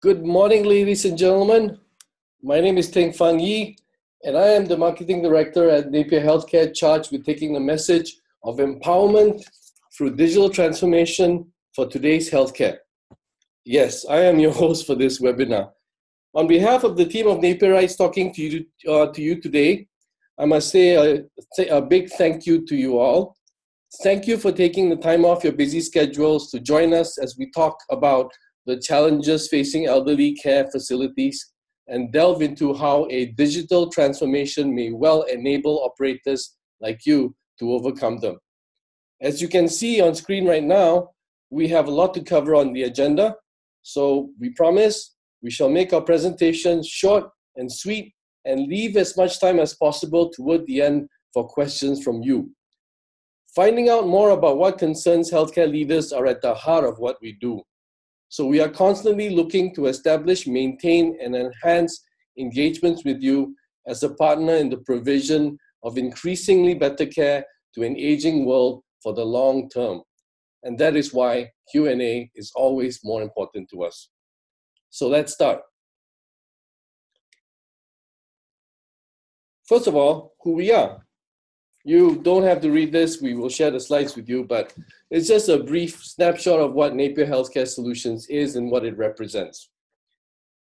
Good morning, ladies and gentlemen. My name is Teng Fang Yi, and I am the Marketing Director at Napier Healthcare, charged with taking the message of empowerment through digital transformation for today's healthcare. Yes, I am your host for this webinar. On behalf of the team of Napier Rights talking to you, uh, to you today, I must say a, say a big thank you to you all. Thank you for taking the time off your busy schedules to join us as we talk about the challenges facing elderly care facilities and delve into how a digital transformation may well enable operators like you to overcome them. As you can see on screen right now, we have a lot to cover on the agenda. So we promise we shall make our presentation short and sweet and leave as much time as possible toward the end for questions from you. Finding out more about what concerns healthcare leaders are at the heart of what we do. So we are constantly looking to establish, maintain, and enhance engagements with you as a partner in the provision of increasingly better care to an aging world for the long term. And that is why Q&A is always more important to us. So let's start. First of all, who we are. You don't have to read this, we will share the slides with you, but it's just a brief snapshot of what Napier Healthcare Solutions is and what it represents.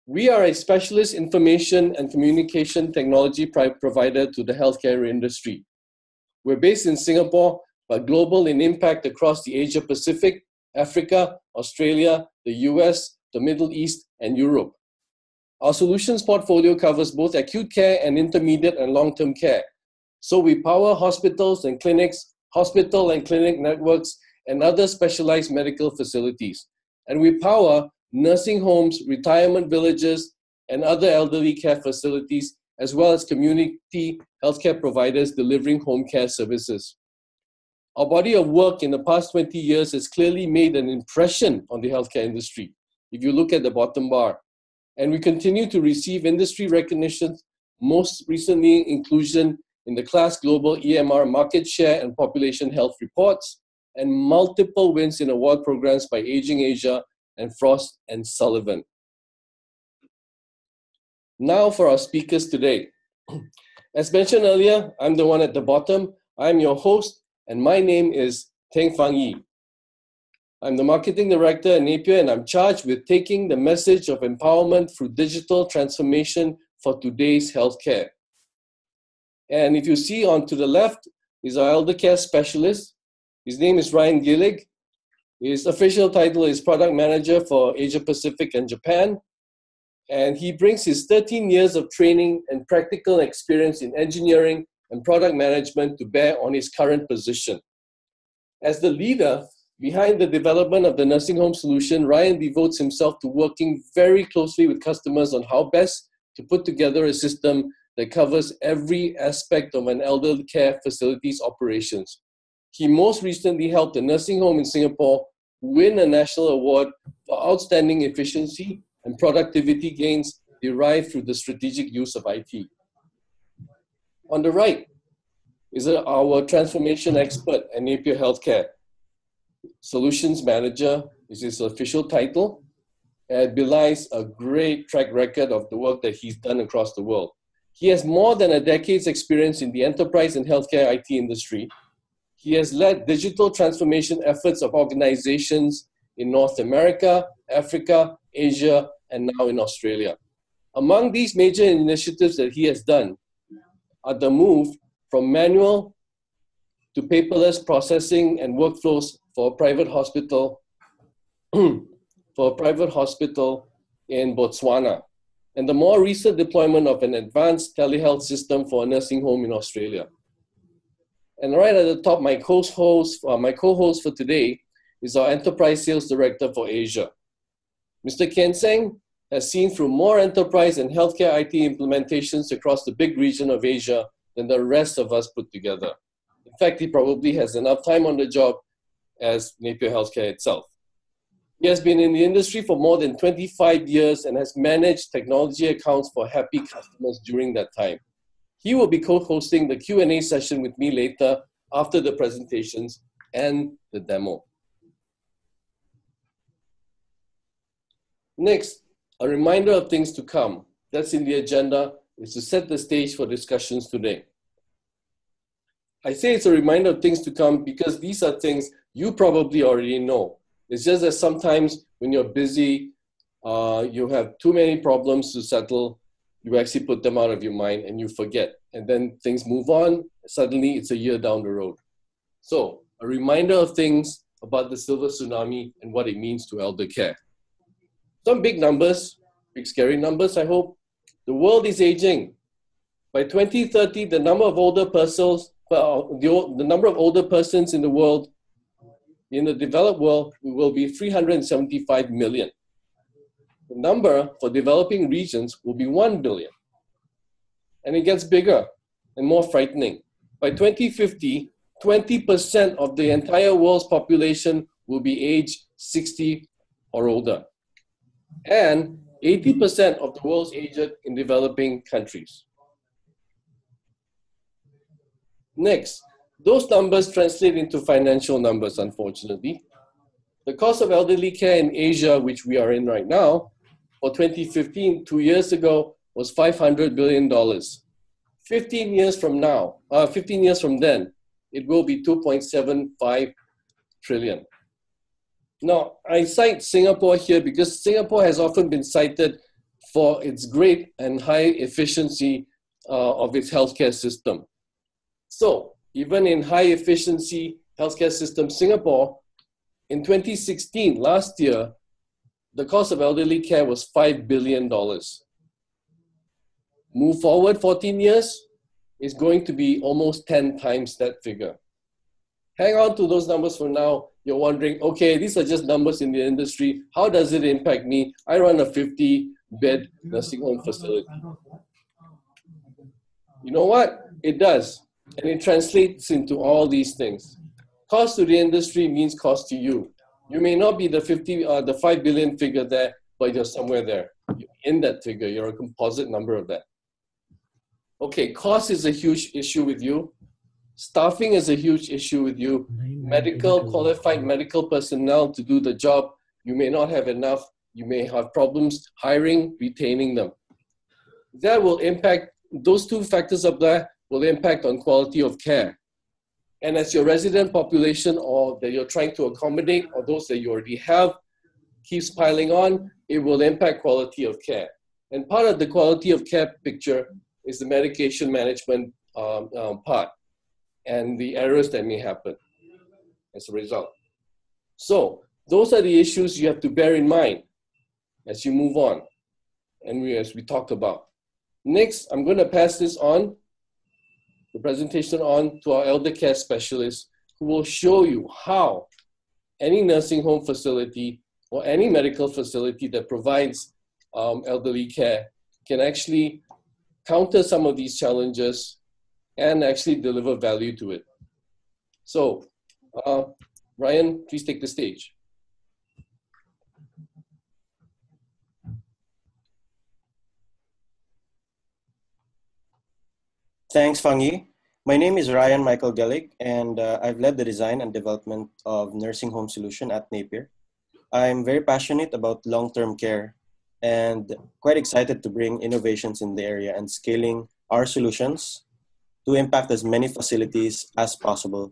We are a specialist information and communication technology provider to the healthcare industry. We're based in Singapore, but global in impact across the Asia Pacific, Africa, Australia, the US, the Middle East, and Europe. Our solutions portfolio covers both acute care and intermediate and long term care. So we power hospitals and clinics, hospital and clinic networks, and other specialized medical facilities. And we power nursing homes, retirement villages, and other elderly care facilities, as well as community healthcare providers delivering home care services. Our body of work in the past 20 years has clearly made an impression on the healthcare industry if you look at the bottom bar. And we continue to receive industry recognition, most recently inclusion in the KLAS Global EMR market share and population health reports, and multiple wins in award programs by Aging Asia and Frost and Sullivan. Now for our speakers today. As mentioned earlier, I'm the one at the bottom. I'm your host, and my name is Teng Fang Yi. I'm the marketing director at Napier, and I'm charged with taking the message of empowerment through digital transformation for today's healthcare. And if you see on to the left is our elder care specialist. His name is Ryan Gillig. His official title is product manager for Asia Pacific and Japan. And he brings his 13 years of training and practical experience in engineering and product management to bear on his current position. As the leader Behind the development of the nursing home solution, Ryan devotes himself to working very closely with customers on how best to put together a system that covers every aspect of an elderly care facility's operations. He most recently helped a nursing home in Singapore win a national award for outstanding efficiency and productivity gains derived through the strategic use of IT. On the right is our transformation expert at Napier Healthcare, Solutions Manager is his official title and belies a great track record of the work that he's done across the world. He has more than a decade's experience in the enterprise and healthcare IT industry. He has led digital transformation efforts of organizations in North America, Africa, Asia, and now in Australia. Among these major initiatives that he has done are the move from manual to paperless processing and workflows for a private hospital for a private hospital in Botswana, and the more recent deployment of an advanced telehealth system for a nursing home in Australia. And right at the top, my co-host, uh, my co-host for today is our enterprise sales director for Asia. Mr. Ken Seng has seen through more enterprise and healthcare IT implementations across the big region of Asia than the rest of us put together. In fact, he probably has enough time on the job as Napier Healthcare itself. He has been in the industry for more than 25 years and has managed technology accounts for happy customers during that time. He will be co-hosting the Q&A session with me later after the presentations and the demo. Next, a reminder of things to come. That's in the agenda, is to set the stage for discussions today. I say it's a reminder of things to come because these are things you probably already know. It's just that sometimes when you're busy, uh, you have too many problems to settle, you actually put them out of your mind and you forget. And then things move on, suddenly it's a year down the road. So, a reminder of things about the silver tsunami and what it means to elder care. Some big numbers, big scary numbers, I hope. The world is aging. By 2030, the number of older persons, well, the, the number of older persons in the world, in the developed world, it will be 375 million. The number for developing regions will be 1 billion. And it gets bigger and more frightening. By 2050, 20% of the entire world's population will be age 60 or older. And 80% of the world's aged in developing countries. Next, those numbers translate into financial numbers, unfortunately. The cost of elderly care in Asia, which we are in right now, for 2015, two years ago, was $500 billion. 15 years from now, uh, 15 years from then, it will be 2.75 trillion. Now, I cite Singapore here because Singapore has often been cited for its great and high efficiency uh, of its healthcare system. So, even in high efficiency healthcare system Singapore, in 2016, last year, the cost of elderly care was $5 billion. Move forward 14 years, is going to be almost 10 times that figure. Hang on to those numbers for now. You're wondering, okay, these are just numbers in the industry. How does it impact me? I run a 50 bed nursing home facility. You know what? It does. And it translates into all these things. Cost to the industry means cost to you. You may not be the 50, uh, the 5 billion figure there, but you're somewhere there. You're in that figure, you're a composite number of that. Okay, cost is a huge issue with you. Staffing is a huge issue with you. Medical, qualified medical personnel to do the job, you may not have enough. You may have problems hiring, retaining them. That will impact, those two factors up there will impact on quality of care. And as your resident population or that you're trying to accommodate or those that you already have keeps piling on, it will impact quality of care. And part of the quality of care picture is the medication management um, um, part and the errors that may happen as a result. So those are the issues you have to bear in mind as you move on and we, as we talk about. Next, I'm going to pass this on the presentation on to our elder care specialist who will show you how any nursing home facility or any medical facility that provides um, elderly care can actually counter some of these challenges and actually deliver value to it. So, uh, Ryan, please take the stage. Thanks, Fang Yi. My name is Ryan Michael Gellig, and uh, I've led the design and development of nursing home solution at Napier. I'm very passionate about long-term care and quite excited to bring innovations in the area and scaling our solutions to impact as many facilities as possible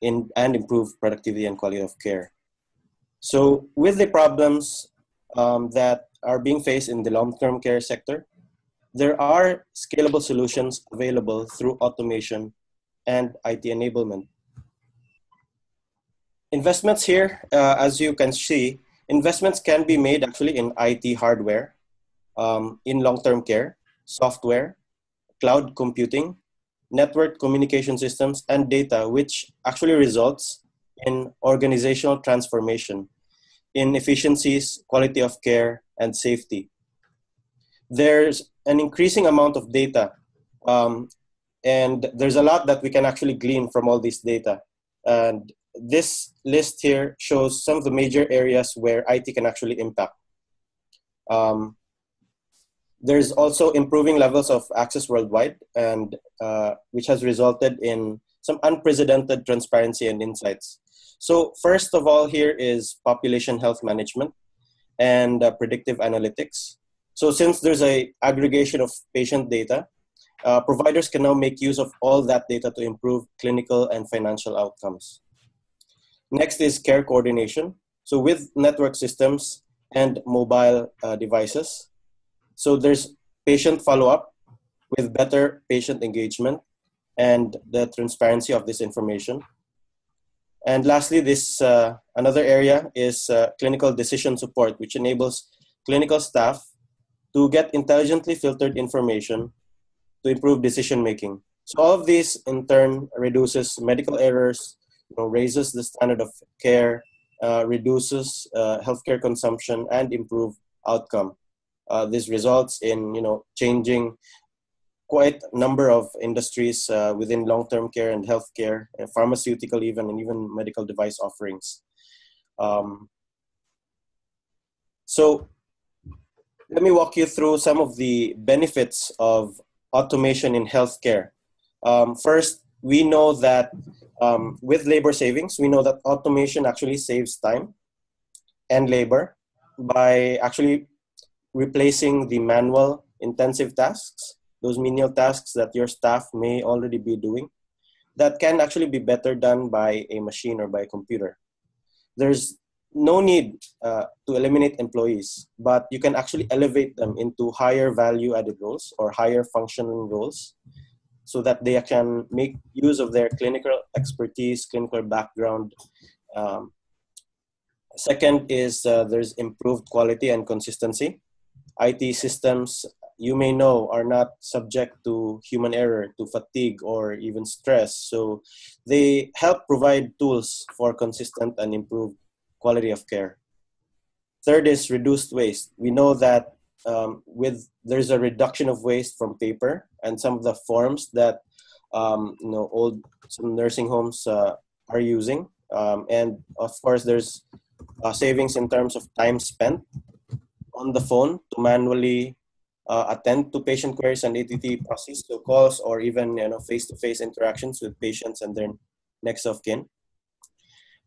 in, and improve productivity and quality of care. So with the problems um, that are being faced in the long-term care sector, there are scalable solutions available through automation and IT enablement. Investments here, uh, as you can see, investments can be made actually in IT hardware, um, in long-term care, software, cloud computing, network communication systems, and data, which actually results in organizational transformation, in efficiencies, quality of care, and safety. There's an increasing amount of data. Um, and there's a lot that we can actually glean from all this data. And this list here shows some of the major areas where IT can actually impact. Um, there's also improving levels of access worldwide, and uh, which has resulted in some unprecedented transparency and insights. So first of all, here is population health management. and uh, predictive analytics. So since there's a aggregation of patient data, uh, providers can now make use of all that data to improve clinical and financial outcomes. Next is care coordination. So with network systems and mobile uh, devices, so there's patient follow-up with better patient engagement and the transparency of this information. And lastly, this uh, another area is uh, clinical decision support, which enables clinical staff to get intelligently filtered information to improve decision making. So all of this in turn reduces medical errors, you know, raises the standard of care, uh, reduces uh, healthcare consumption, and improve outcome. Uh, this results in you know changing quite a number of industries uh, within long-term care and healthcare, and pharmaceutical even, and even medical device offerings. Um, so let me walk you through some of the benefits of automation in healthcare. Um, first, we know that um, with labor savings, we know that automation actually saves time and labor by actually replacing the manual intensive tasks, those menial tasks that your staff may already be doing, that can actually be better done by a machine or by a computer. There's no need uh, to eliminate employees, but you can actually elevate them into higher value added roles or higher functional roles so that they can make use of their clinical expertise, clinical background. Um, second is uh, there's improved quality and consistency. IT systems, you may know, are not subject to human error, to fatigue, or even stress. So they help provide tools for consistent and improved quality of care. Third is reduced waste. We know that um, with there's a reduction of waste from paper and some of the forms that um, you know old some nursing homes uh, are using, um, and of course there's uh, savings in terms of time spent on the phone to manually uh, attend to patient queries and ADT process, so calls or even you know face-to-face interactions with patients and their next of kin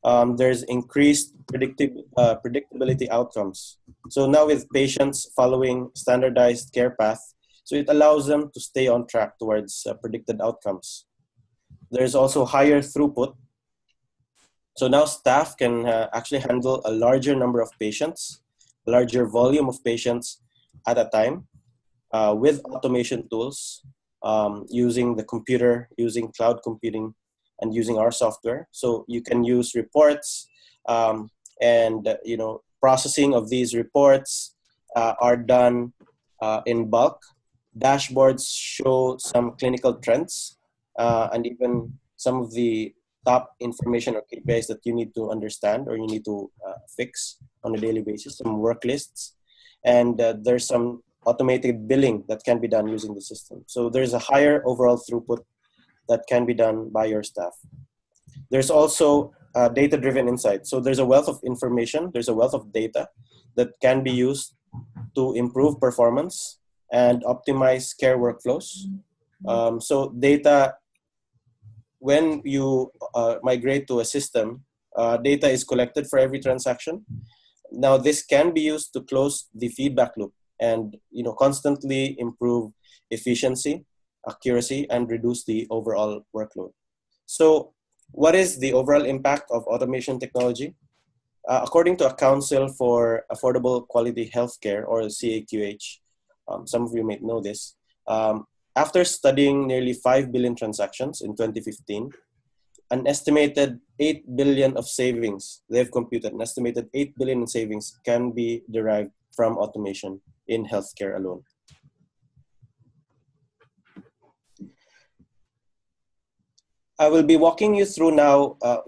um, there's increased predictib- uh, predictability outcomes. So now with patients following standardized care path, so it allows them to stay on track towards uh, predicted outcomes. There's also higher throughput. So now staff can uh, actually handle a larger number of patients, a larger volume of patients at a time uh, with automation tools um, using the computer, using cloud computing and using our software. So you can use reports um, and uh, you know processing of these reports uh, are done uh, in bulk. Dashboards show some clinical trends uh, and even some of the top information or KPIs that you need to understand or you need to uh, fix on a daily basis. Some work lists, and uh, there's some automated billing that can be done using the system. So there's a higher overall throughput that can be done by your staff. There's also uh, data driven insight. So there's a wealth of information, there's a wealth of data that can be used to improve performance and optimize care workflows. Um, so data, when you uh, migrate to a system, uh, data is collected for every transaction. Now this can be used to close the feedback loop and you know constantly improve efficiency accuracy, and reduce the overall workload. So what is the overall impact of automation technology? Uh, according to a Council for Affordable Quality Healthcare, or CAQH, um, some of you may know this, um, after studying nearly 5 billion transactions in 2015, an estimated 8 billion of savings, they've computed an estimated 8 billion in savings can be derived from automation in healthcare alone. I will be walking you through now. Uh,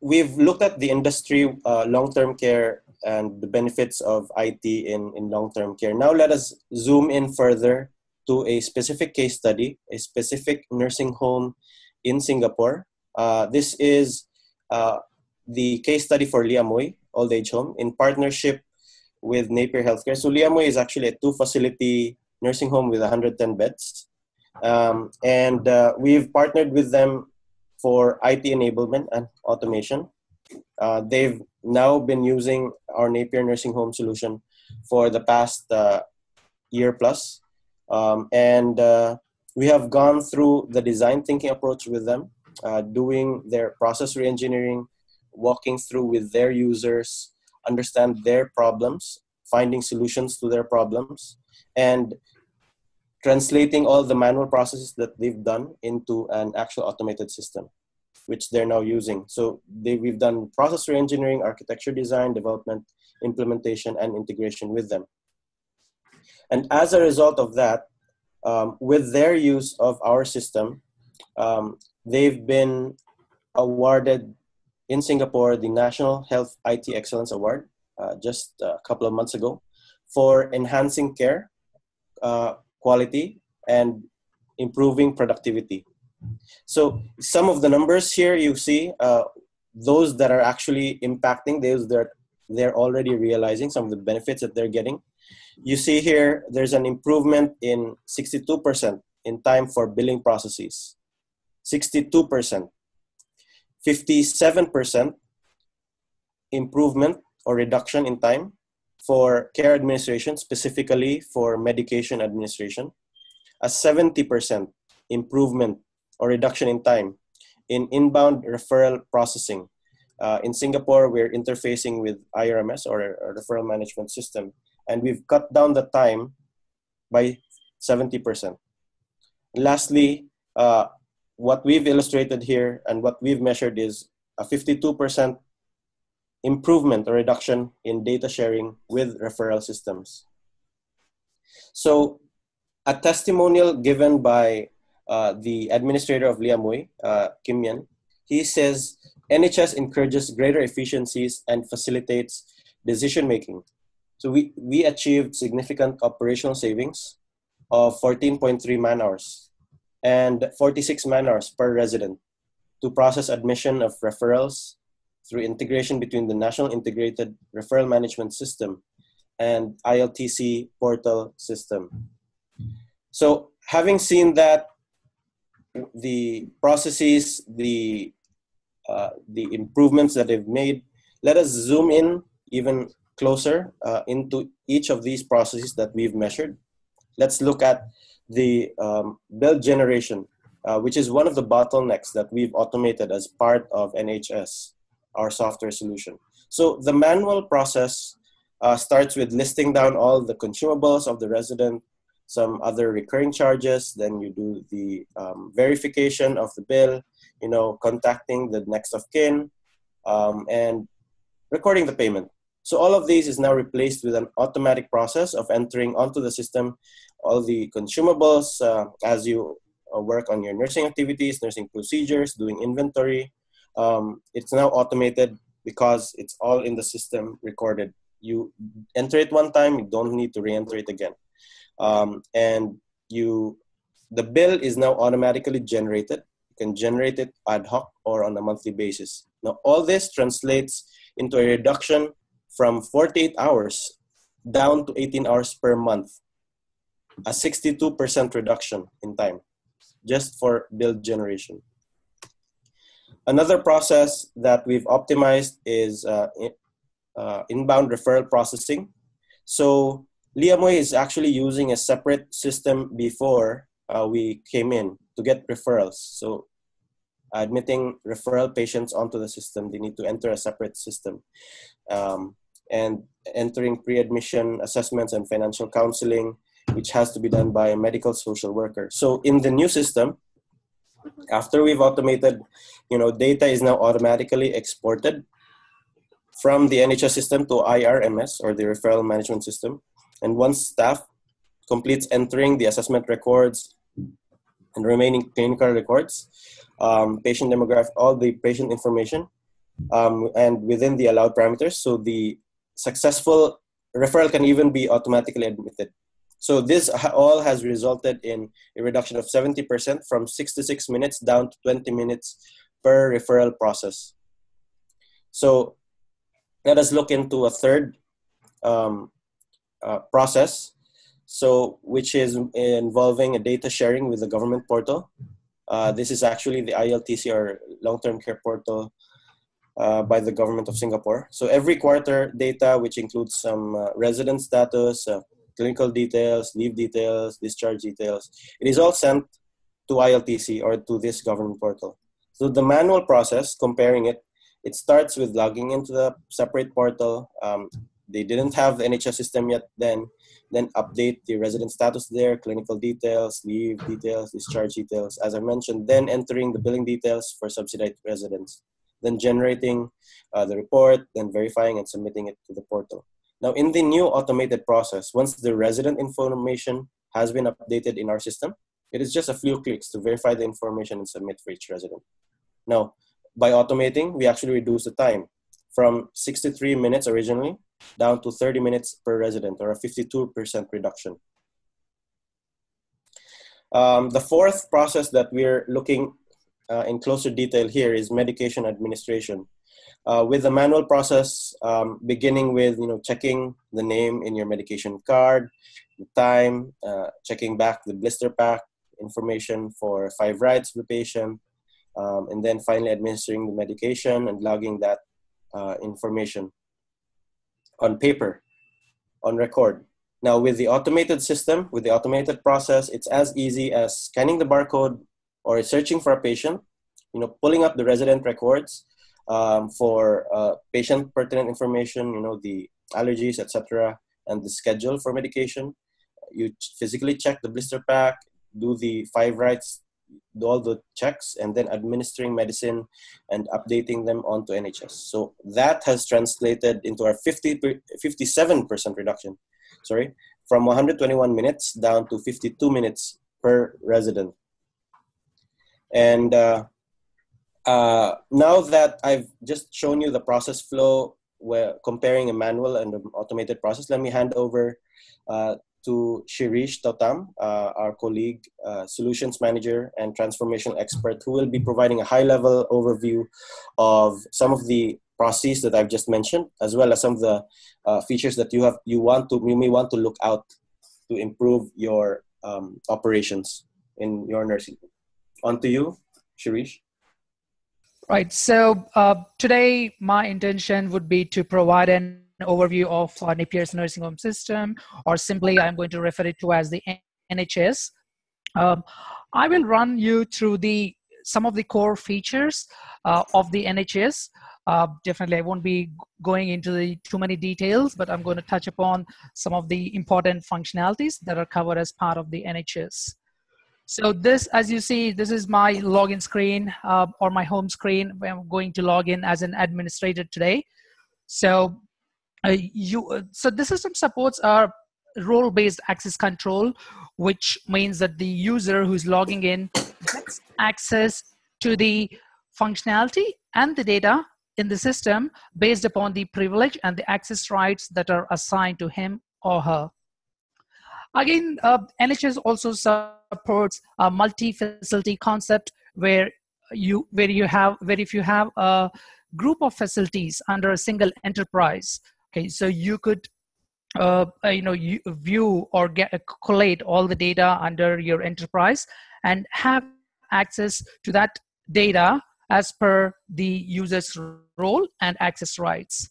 we've looked at the industry, uh, long-term care, and the benefits of IT in, in long-term care. Now let us zoom in further to a specific case study, a specific nursing home in Singapore. Uh, this is uh, the case study for Liamoy Old Age Home in partnership with Napier Healthcare. So Liamoy is actually a two-facility nursing home with 110 beds. Um, and uh, we've partnered with them for IT enablement and automation. Uh, they've now been using our Napier Nursing Home solution for the past uh, year plus. Um, and uh, we have gone through the design thinking approach with them, uh, doing their process reengineering, walking through with their users, understand their problems, finding solutions to their problems, and translating all the manual processes that they've done into an actual automated system which they're now using. So they, we've done process reengineering, architecture design, development, implementation, and integration with them. And as a result of that, um, with their use of our system, um, they've been awarded in Singapore the National Health IT Excellence Award uh, just a couple of months ago for enhancing care, uh, quality, and improving productivity. So some of the numbers here you see, uh, those that are actually impacting, those that they're already realizing some of the benefits that they're getting. You see here, there's an improvement in 62% in time for billing processes, 62%, 57% improvement or reduction in time for care administration, specifically for medication administration, a 70% improvement or reduction in time in inbound referral processing. Uh, in Singapore, we're interfacing with IRMS or referral management system, and we've cut down the time by 70%. Lastly, uh, what we've illustrated here and what we've measured is a 52% improvement or reduction in data sharing with referral systems. So, a testimonial given by uh, the administrator of Liamuy, uh, Kim Yan, he says NHS encourages greater efficiencies and facilitates decision making. So we, we achieved significant operational savings of 14.3 man hours and 46 man hours per resident to process admission of referrals through integration between the National Integrated Referral Management System and ILTC portal system. So having seen that the processes, the uh, the improvements that they've made. Let us zoom in even closer uh, into each of these processes that we've measured. Let's look at the um, bill generation, uh, which is one of the bottlenecks that we've automated as part of NHS, our software solution. So the manual process uh, starts with listing down all the consumables of the resident, some other recurring charges. Then you do the um, verification of the bill, you know, contacting the next of kin, um, and recording the payment. So all of these is now replaced with an automatic process of entering onto the system all the consumables uh, as you uh, work on your nursing activities, nursing procedures, doing inventory. Um, it's now automated because it's all in the system recorded. You enter it one time, you don't need to re-enter it again. Um, and you the bill is now automatically generated. You can generate it ad hoc or on a monthly basis. Now all this translates into a reduction from 48 hours down to 18 hours per month a 62% reduction in time just for bill generation another process that we've optimized is uh, uh, inbound referral processing so Liamuy is actually using a separate system before uh, we came in to get referrals. So admitting referral patients onto the system, they need to enter a separate system. Um, and entering pre-admission assessments and financial counseling, which has to be done by a medical social worker. So in the new system, after we've automated, you know, data is now automatically exported from the NHS system to IRMS or the referral management system. And once staff completes entering the assessment records and remaining clinical records, um, patient demographic, all the patient information, um, and within the allowed parameters. So the successful referral can even be automatically admitted. So this all has resulted in a reduction of 70% from 66 minutes down to 20 minutes per referral process. So let us look into a third um, uh, process, so which is involving a data sharing with the government portal. Uh, this is actually the ILTC or long-term care portal uh, by the government of Singapore. So every quarter data, which includes some uh, resident status, uh, clinical details, leave details, discharge details, it is all sent to ILTC or to this government portal. So the manual process, comparing it, it starts with logging into the separate portal. Um, they didn't have the NHS system yet then. Then update the resident status there, clinical details, leave details, discharge details, as I mentioned. Then entering the billing details for subsidized residents. Then generating uh, the report, then verifying and submitting it to the portal. Now, in the new automated process, once the resident information has been updated in our system, it is just a few clicks to verify the information and submit for each resident. Now, by automating, we actually reduce the time from 63 minutes originally down to 30 minutes per resident or a 52% reduction. Um, the fourth process that we're looking uh, in closer detail here is medication administration. Uh, with the manual process, um, beginning with you know checking the name in your medication card, the time, uh, checking back the blister pack information for five of the patient, um, and then finally administering the medication and logging that uh, information on paper, on record. Now with the automated system, with the automated process, it's as easy as scanning the barcode or searching for a patient, you know, pulling up the resident records um, for uh, patient pertinent information, you know, the allergies, etc., and the schedule for medication. You physically check the blister pack, do the five rights do all the checks and then administering medicine and updating them onto NHS. So that has translated into our 50, 57% reduction, sorry, from 121 minutes down to 52 minutes per resident. And uh, uh, now that I've just shown you the process flow where comparing a manual and an automated process, let me hand over uh, to Shirish Totam, uh, our colleague, uh, solutions manager and transformation expert, who will be providing a high level overview of some of the processes that I've just mentioned, as well as some of the uh, features that you have you want to you may want to look out to improve your um, operations in your nursing. On to you, Shirish. Right. So uh, today, my intention would be to provide an overview of uh, Napier's nursing home system, or simply I'm going to refer it to as the NHS. Um, I will run you through the some of the core features uh, of the NHS. Uh, definitely, I won't be going into the too many details, but I'm going to touch upon some of the important functionalities that are covered as part of the NHS. So this, as you see, this is my login screen uh, or my home screen I'm going to log in as an administrator today. So uh, you uh, so the system supports our role-based access control which means that the user who's logging in gets access to the functionality and the data in the system based upon the privilege and the access rights that are assigned to him or her. Again, uh, NHS also supports a multi-facility concept where you where you have where if you have a group of facilities under a single enterprise, Okay, so you could uh, you know you view or get uh, collate all the data under your enterprise and have access to that data as per the user's role and access rights.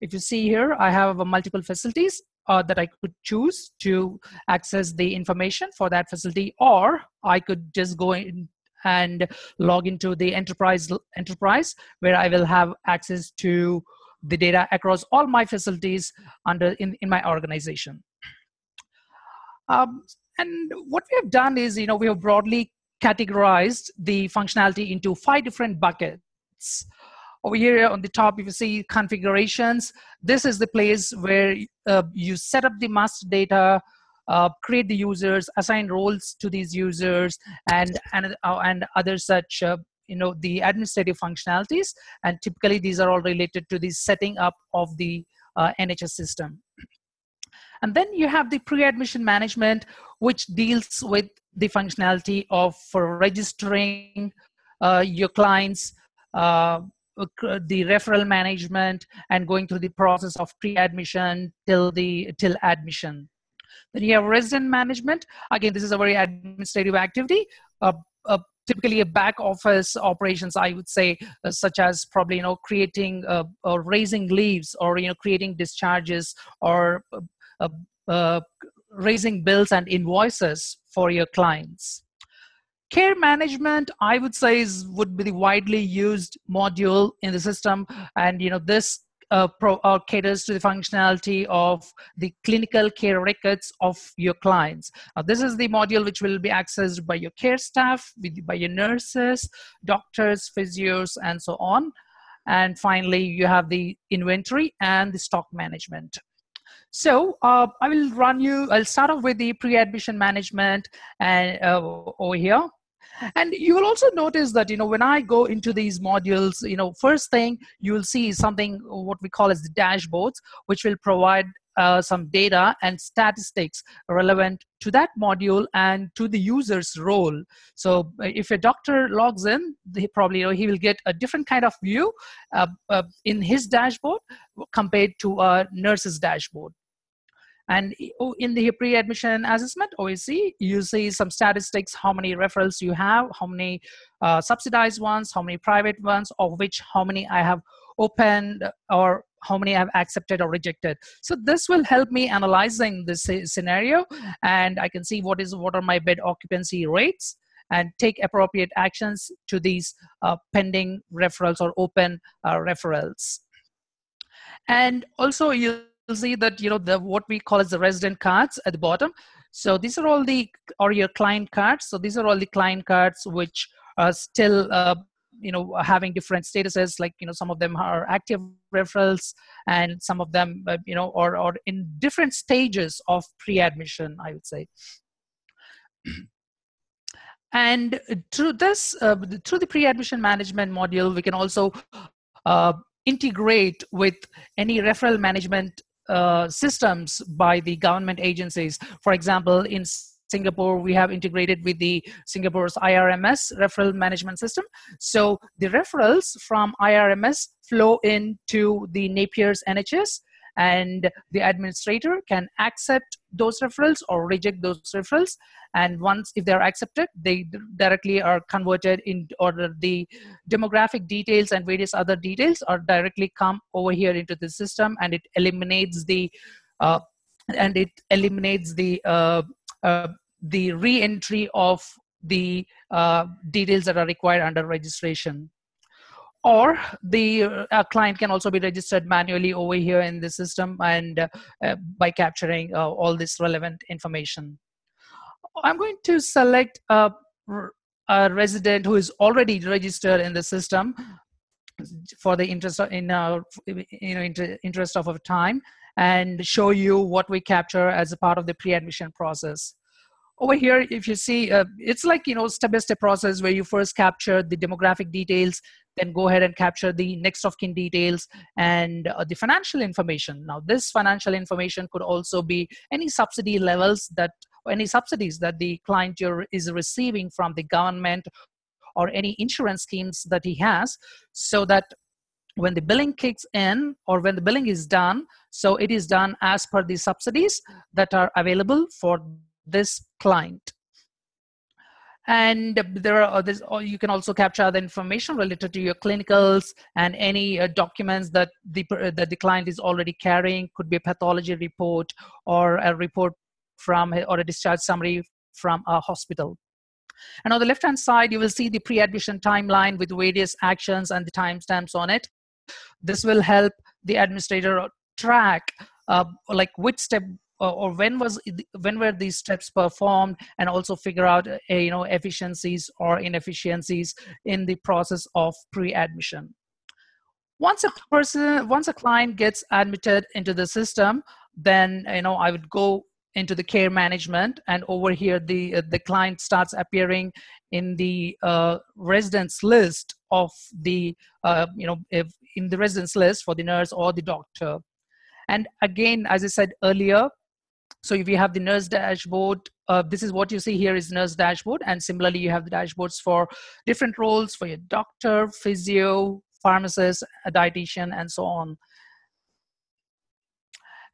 If you see here i have multiple facilities uh, that i could choose to access the information for that facility or i could just go in and log into the enterprise enterprise where i will have access to the data across all my facilities under in, in my organization. Um, and what we have done is, you know, we have broadly categorized the functionality into five different buckets. Over here on the top, if you see configurations, this is the place where uh, you set up the master data, uh, create the users, assign roles to these users, and and uh, and other such uh, you know the administrative functionalities. And typically these are all related to the setting up of the uh, nhs system. And then you have the pre-admission management which deals with the functionality of for registering uh, your clients uh, the referral management and going through the process of pre-admission till the till admission. Then you have resident management. Again this is a very administrative activity. Uh, uh, typically a back office operations i would say uh, such as probably you know creating uh, or raising leaves or you know creating discharges or uh, uh, raising bills and invoices for your clients care management i would say is would be the widely used module in the system and you know this uh, pro, uh, caters to the functionality of the clinical care records of your clients. Now, this is the module which will be accessed by your care staff, by your nurses, doctors, physios, and so on. And finally, you have the inventory and the stock management. So uh, I will run you, I'll start off with the pre-admission management and uh, over here and you will also notice that you know when i go into these modules you know first thing you will see something what we call as the dashboards which will provide uh, some data and statistics relevant to that module and to the user's role. So uh, if a doctor logs in, he probably you know, he will get a different kind of view uh, uh, in his dashboard compared to a nurse's dashboard. And oh, in the pre-admission assessment, OAC, you see some statistics, how many referrals you have, how many uh, subsidized ones, how many private ones, of which how many I have opened or how many I've accepted or rejected. So this will help me analyzing this scenario and I can see what is what are my bed occupancy rates and take appropriate actions to these uh, pending referrals or open uh, referrals. And also you see that you know the what we call as the resident cards at the bottom. So these are all the or your client cards. So these are all the client cards which are still uh, you know having different statuses. Like you know some of them are active referrals and some of them uh, you know or or in different stages of pre-admission i would say. And through this uh, through the pre-admission management module we can also uh, integrate with any referral management uh, systems by the government agencies. For example, in Singapore, we have integrated with the Singapore's IRMS referral management system. So the referrals from IRMS flow into the Napier's NHS and the administrator can accept those referrals or reject those referrals. And once if they're accepted they directly are converted in or the demographic details and various other details are directly come over here into the system and it eliminates the uh, and it eliminates the uh, uh, the re-entry of the uh, details that are required under registration or the uh, client can also be registered manually over here in the system and uh, by capturing uh, all this relevant information. I'm going to select a, a, resident who is already registered in the system for the interest of, in uh, you know inter, interest of our time and show you what we capture as a part of the pre-admission process over here if you see uh, it's like you know step by step process where you first capture the demographic details then go ahead and capture the next of kin details and uh, the financial information. Now this financial information could also be any subsidy levels that any subsidies that the client is receiving from the government or any insurance schemes that he has so that when the billing kicks in or when the billing is done so it is done as per the subsidies that are available for this client and there are others you can also capture other information related to your clinicals and any uh, documents that the that the client is already carrying. Could be a pathology report or a report from or a discharge summary from a hospital. And on the left hand side you will see the pre-admission timeline with various actions and the timestamps on it. This will help the administrator track uh, like which step or when was when were these steps performed and also figure out uh, you know efficiencies or inefficiencies in the process of pre-admission. Once a person once a client gets admitted into the system then you know i would go into the care management and over here the uh, the client starts appearing in the uh, list of the uh, you know if in the residence list for the nurse or the doctor. And again as i said earlier so if you have the nurse dashboard, uh, this is what you see here is nurse dashboard. And similarly, you have the dashboards for different roles for your doctor, physio, pharmacist, a dietitian, and so on.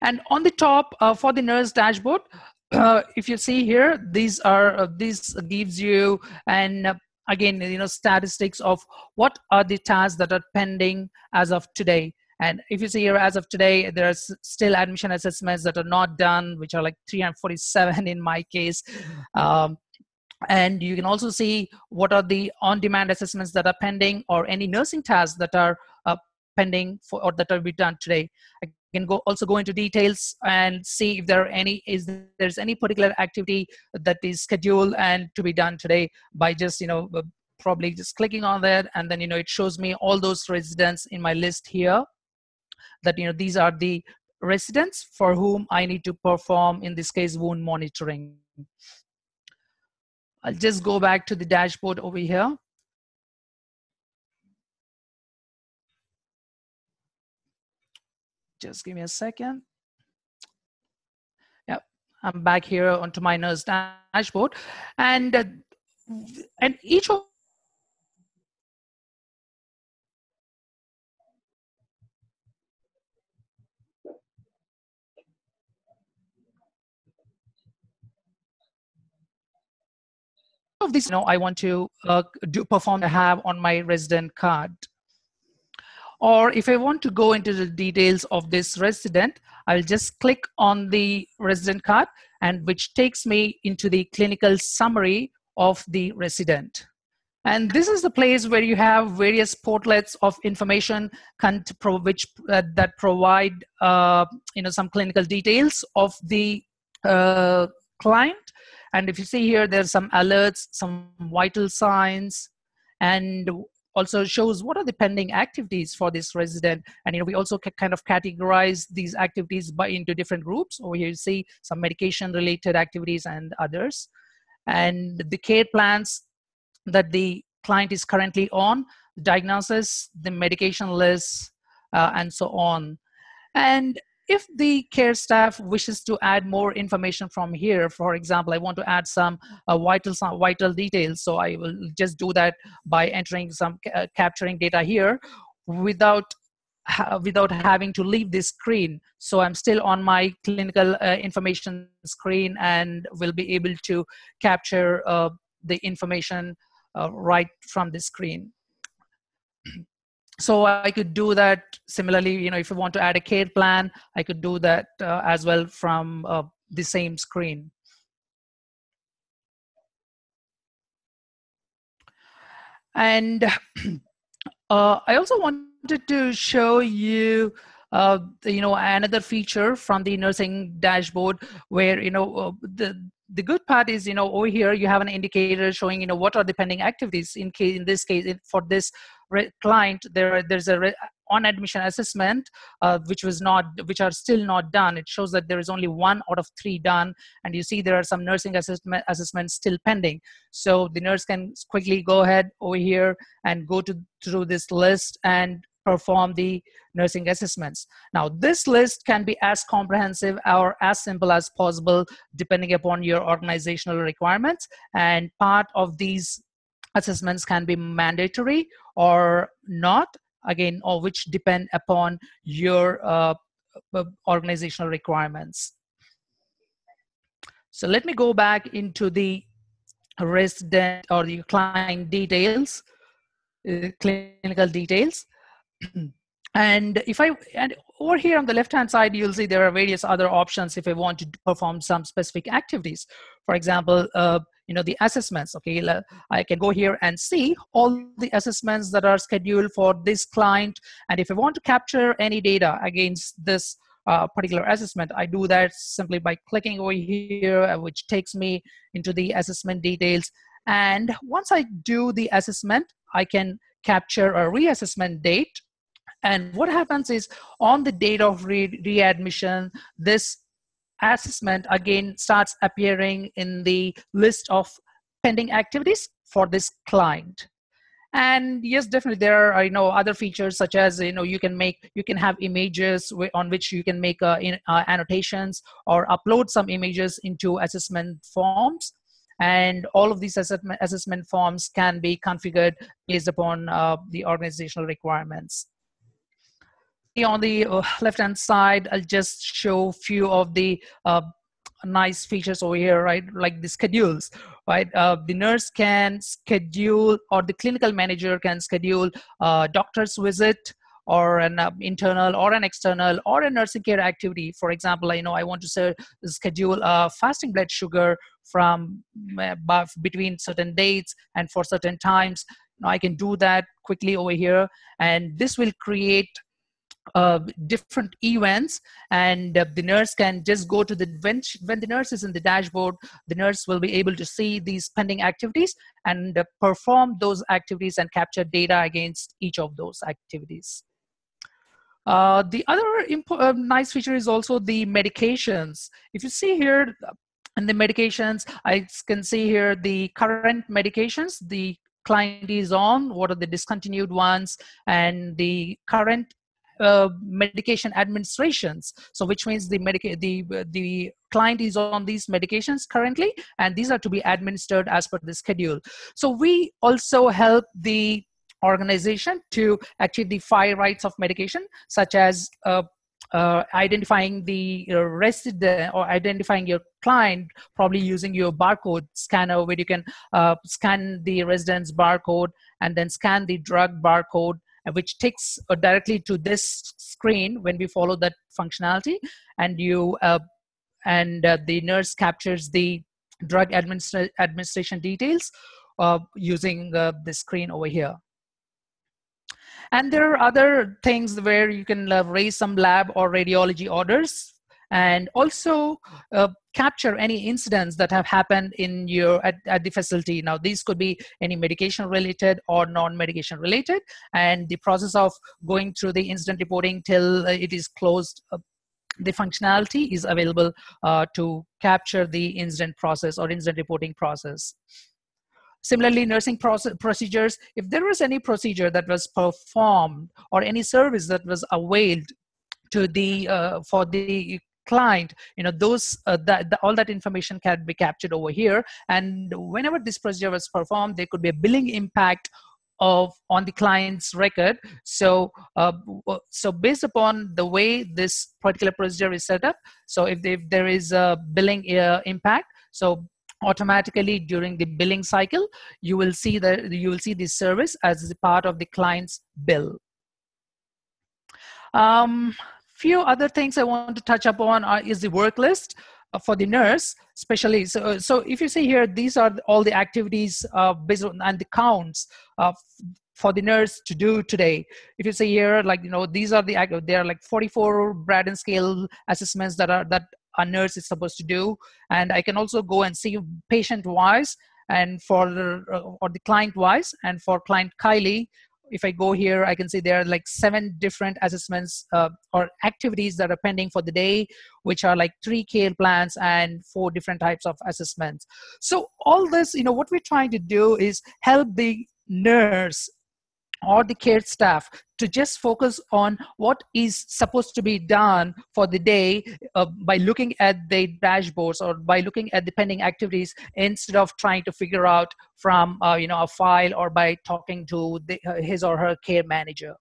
And on the top uh, for the nurse dashboard, uh, if you see here, these are uh, this gives you an again, you know, statistics of what are the tasks that are pending as of today. And if you see here, as of today, there's still admission assessments that are not done, which are like 347 in my case. Um, and you can also see what are the on-demand assessments that are pending or any nursing tasks that are uh, pending for or that will be done today. I can go also go into details and see if there are any is there's any particular activity that is scheduled and to be done today by just you know probably just clicking on that and then you know it shows me all those residents in my list here that you know these are the residents for whom I need to perform in this case wound monitoring. I'll just go back to the dashboard over here. Just give me a second. Yep, I'm back here onto my nurse dashboard. And, uh, and each of of these, you know, I want to uh, do perform to have on my resident card. Or if I want to go into the details of this resident, I'll just click on the resident card and which takes me into the clinical summary of the resident. And this is the place where you have various portlets of information which uh, that provide uh, you know some clinical details of the uh, client and if you see here, there's some alerts, some vital signs, and also shows what are the pending activities for this resident. And you know, we also kind of categorize these activities by into different groups. Over here, you see some medication-related activities and others, and the care plans that the client is currently on, diagnosis, the medication list, uh, and so on. And if the care staff wishes to add more information from here, for example, I want to add some uh, vital some vital details, so I will just do that by entering some uh, capturing data here without ha without having to leave this screen. So I'm still on my clinical uh, information screen and will be able to capture uh, the information uh, right from the screen so i could do that similarly you know if you want to add a care plan i could do that uh, as well from uh, the same screen. And uh, i also wanted to show you uh, you know another feature from the nursing dashboard where you know uh, the the good part is you know over here you have an indicator showing you know what are the pending activities in case in this case for this client there there's a on admission assessment uh, which was not which are still not done it shows that there is only one out of three done and you see there are some nursing assessment assessments still pending so the nurse can quickly go ahead over here and go to through this list and perform the nursing assessments. Now, this list can be as comprehensive or as simple as possible depending upon your organizational requirements. And part of these assessments can be mandatory or not, again, or which depend upon your uh, uh organizational requirements. So let me go back into the resident or the client details, uh, clinical details. and if I, and over here on the left-hand side, you'll see there are various other options if I want to perform some specific activities. For example, uh, you know, the assessments, okay, I can go here and see all the assessments that are scheduled for this client. And if I want to capture any data against this uh, particular assessment, I do that simply by clicking over here, uh, which takes me into the assessment details. And once I do the assessment, I can capture a reassessment date and what happens is on the date of re- readmission, this assessment again starts appearing in the list of pending activities for this client. And yes definitely there are you know other features such as you know you can make you can have images on which you can make uh, in, uh, annotations or upload some images into assessment forms. And all of these assessment, assessment forms can be configured based upon uh, the organizational requirements on the uh, left hand side i'll just show a few of the uh, nice features over here right? Like the schedules right? Uh, the nurse can schedule, or the clinical manager can schedule a doctor's visit, or an uh, internal or an external or a nursing care activity. For example i know i want to schedule a fasting blood sugar from uh, between certain dates and for certain times. Now i can do that quickly over here. And this will create uh, different events and uh, the nurse can just go to the when, when the nurse is in the dashboard the nurse will be able to see these pending activities and uh, perform those activities and capture data against each of those activities. Uh, the other uh, nice feature is also the medications. If you see here and the medications i can see here the current medications. The client is on what are the discontinued ones and the current uh, medication administrations. So which means the medica- the the client is on these medications currently and these are to be administered as per the schedule. So we also help the organization to achieve the five rights of medication such as uh, uh, identifying the uh, resident or identifying your client probably using your barcode scanner where you can uh, scan the resident's barcode and then scan the drug barcode which takes uh, directly to this screen when we follow that functionality. And you uh, and uh, the nurse captures the drug administra- administration details uh, using uh, the screen over here. And there are other things where you can uh, raise some lab or radiology orders. And also uh, capture any incidents that have happened in your at, at the facility. Now these could be any medication related or non-medication related and the process of going through the incident reporting till it is closed uh, the functionality is available uh, to capture the incident process or incident reporting process. Similarly, nursing process, procedures, if there was any procedure that was performed or any service that was availed to the uh, for the client you know those uh, that the, all that information can be captured over here. And whenever this procedure was performed there could be a billing impact of on the client's record. So uh, so based upon the way this particular procedure is set up so if, if there is a billing uh, impact so automatically during the billing cycle you will see that you will see this service as part of the client's bill. Um, few other things I want to touch upon are, is the work list uh, for the nurse, especially. So, so if you see here, these are all the activities uh, based on and the counts uh, for the nurse to do today. If you see here, like you know, these are the there are like 44 Braden scale assessments that are that a nurse is supposed to do, and I can also go and see patient wise and for the, uh, or the client wise and for client Kylie if I go here, I can see there are like seven different assessments uh, or activities that are pending for the day, which are like three care plans and four different types of assessments. So all this, you know, what we're trying to do is help the nurse or the care staff to just focus on what is supposed to be done for the day uh, by looking at the dashboards or by looking at the pending activities instead of trying to figure out from uh, you know a file or by talking to the, uh, his or her care manager.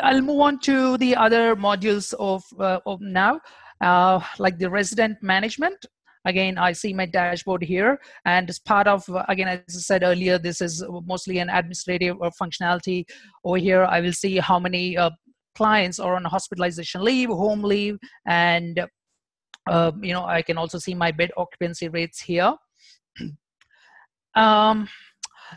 I'll move on to the other modules of, uh, of now uh, like the resident management again i see my dashboard here and as part of again as i said earlier this is mostly an administrative or functionality. Over here i will see how many uh, clients are on hospitalization leave home leave and uh, you know i can also see my bed occupancy rates here. Um,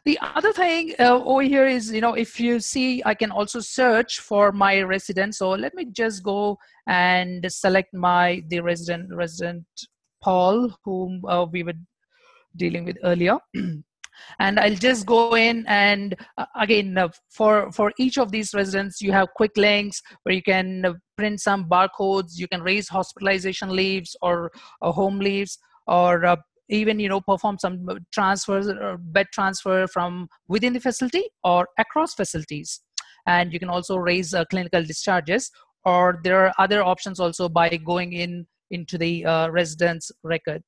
the other thing uh, over here is you know if you see i can also search for my resident so let me just go and select my the resident resident Paul, whom uh, we were dealing with earlier. and I'll just go in and uh, again uh, for for each of these residents you have quick links where you can uh, print some barcodes you can raise hospitalization leaves or home leaves or uh, even you know perform some transfers or bed transfer from within the facility or across facilities and you can also raise uh, clinical discharges or there are other options also by going in into the uh, residence record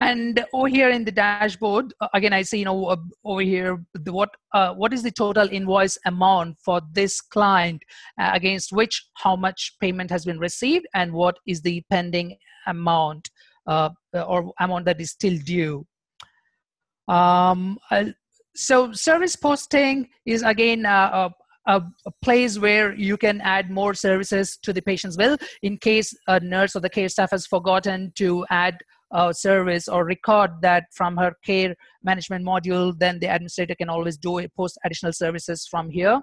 and over here in the dashboard uh, again i see you know uh, over here the, what uh, what is the total invoice amount for this client uh, against which how much payment has been received and what is the pending amount uh, or amount that is still due. Um, so service posting is again uh, a, a, place where you can add more services to the patient's bill in case a nurse or the care staff has forgotten to add a service or record that from her care management module then the administrator can always do a post additional services from here.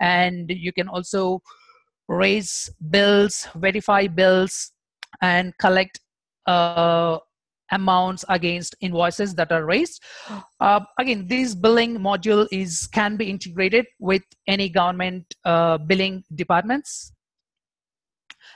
And you can also raise bills verify bills and collect uh, amounts against invoices that are raised. Uh, again, this billing module is can be integrated with any government uh, billing departments.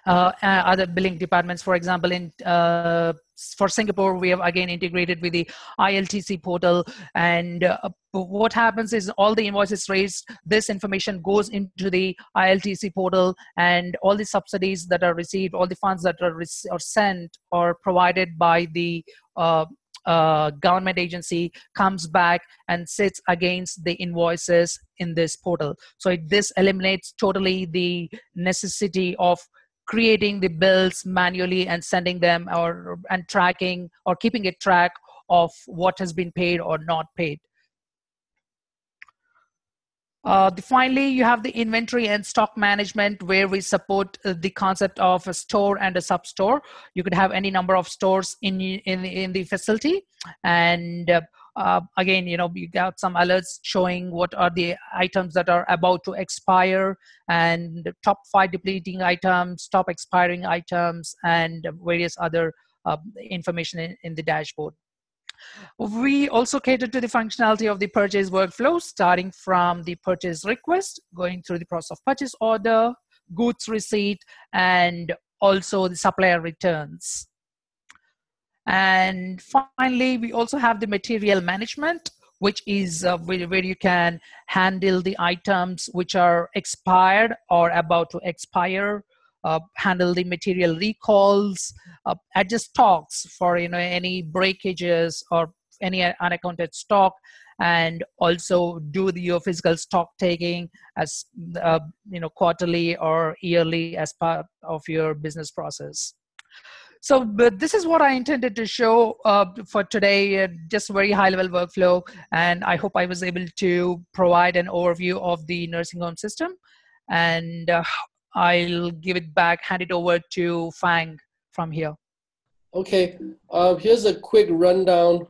Uh, uh other billing departments, for example, in uh, for Singapore, we have again integrated with the ILTC portal. And uh, what happens is all the invoices raised, this information goes into the ILTC portal, and all the subsidies that are received, all the funds that are, rec- are sent or provided by the uh, uh, government agency comes back and sits against the invoices in this portal. So it, this eliminates totally the necessity of creating the bills manually and sending them or and tracking or keeping a track of what has been paid or not paid. Uh, the, finally, you have the inventory and stock management where we support uh, the concept of a store and a sub store. You could have any number of stores in in, in the facility, and uh, uh, again, you know, you got some alerts showing what are the items that are about to expire and top five depleting items, top expiring items, and various other uh, information in, in the dashboard. We also cater to the functionality of the purchase workflow, starting from the purchase request, going through the process of purchase order, goods receipt, and also the supplier returns. And finally, we also have the material management, which is uh, where, where, you can handle the items which are expired or about to expire, uh, handle the material recalls, uh, adjust stocks for you know any breakages or any unaccounted stock, and also do the your physical stock taking as uh, you know quarterly or yearly as part of your business process. So this is what I intended to show uh, for today, uh, just very high level workflow. And I hope I was able to provide an overview of the nursing home system. And uh, I'll give it back, hand it over to Fang from here. Okay, uh, here's a quick rundown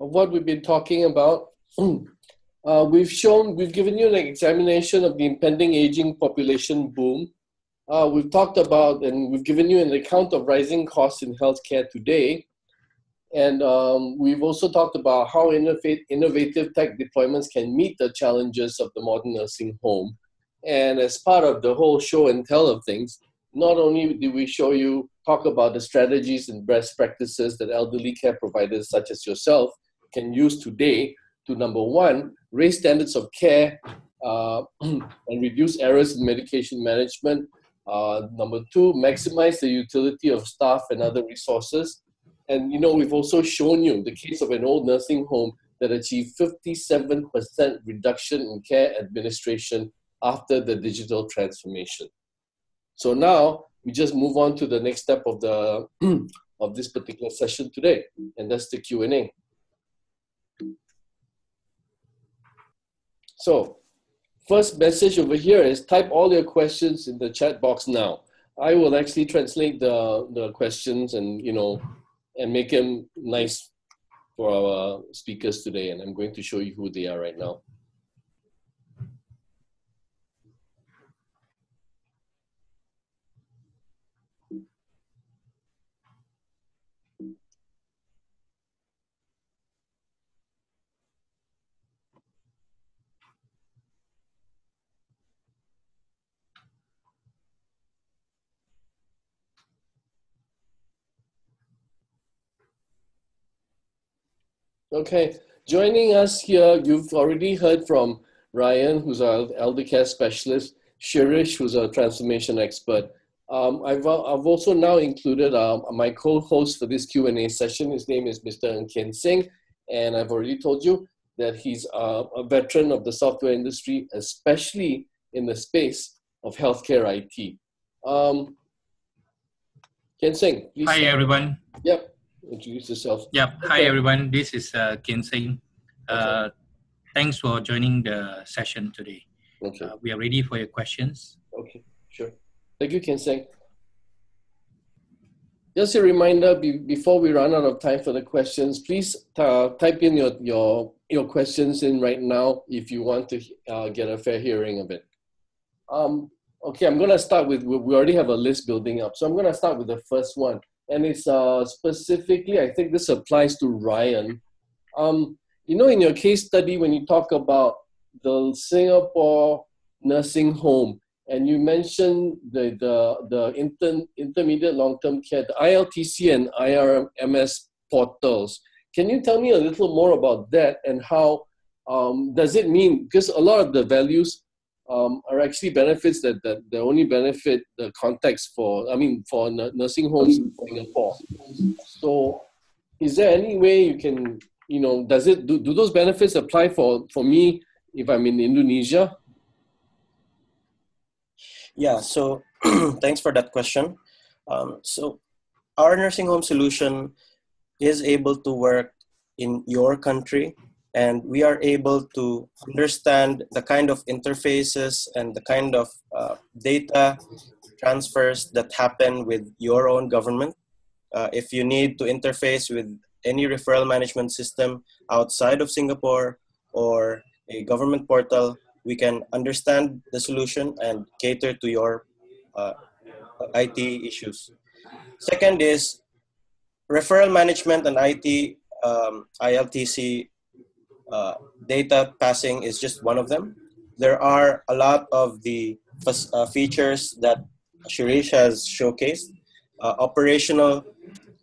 of what we've been talking about. Uh, we've shown, we've given you an examination of the impending aging population boom uh, we've talked about and we've given you an account of rising costs in healthcare today. And um, we've also talked about how innovative tech deployments can meet the challenges of the modern nursing home. And as part of the whole show and tell of things, not only did we show you, talk about the strategies and best practices that elderly care providers such as yourself can use today to number one, raise standards of care uh, and reduce errors in medication management, uh, number two, maximize the utility of staff and other resources. And you know, we've also shown you the case of an old nursing home that achieved 57% reduction in care administration after the digital transformation. So now we just move on to the next step of the of this particular session today, and that's the Q&A. So first message over here is type all your questions in the chat box now. I will actually translate the, the questions and, you know, and make them nice for our speakers today. And I'm going to show you who they are right now. Okay, joining us here, you've already heard from Ryan, who's our elder care specialist, Shirish, who's a transformation expert. Um, I've, I've also now included uh, my co-host for this Q&A session. His name is Mr. Ken Singh, and I've already told you that he's uh, a veteran of the software industry, especially in the space of healthcare IT. Um, Ken Singh, please. Hi, everyone. Yep. Introduce yourself. Yep. Hi, Okay. everyone. This is uh, Ken Singh. Uh, thanks for joining the session today. Okay. Uh, we are ready for your questions. Okay, sure. Thank you, Ken Seng. Just a reminder be, before we run out of time for the questions, please uh, type in your, your, your questions in right now if you want to uh, get a fair hearing of it. Um, okay, I'm going to start with, we we already have a list building up. So I'm going to start with the first one. And it's uh, specifically, I think this applies to Ryan. Um, you know, in your case study, when you talk about the Singapore nursing home, and you mentioned the the the inter, intermediate long term care, the ILTC and IRMS portals. Can you tell me a little more about that and how um, does it mean? Because a lot of the values um, are actually benefits that, that, that only benefit the context for I mean for n- nursing homes in Singapore. So, is there any way you can you know does it do, do those benefits apply for for me if I'm in Indonesia? Yeah, so thanks for that question. Um, so, our nursing home solution is able to work in your country, and we are able to understand the kind of interfaces and the kind of uh, data transfers that happen with your own government. Uh, if you need to interface with any referral management system outside of Singapore or a government portal, we can understand the solution and cater to your uh, IT issues. Second is referral management and IT um, ILTC uh, data passing is just one of them. There are a lot of the uh, features that Shirish has showcased, uh, operational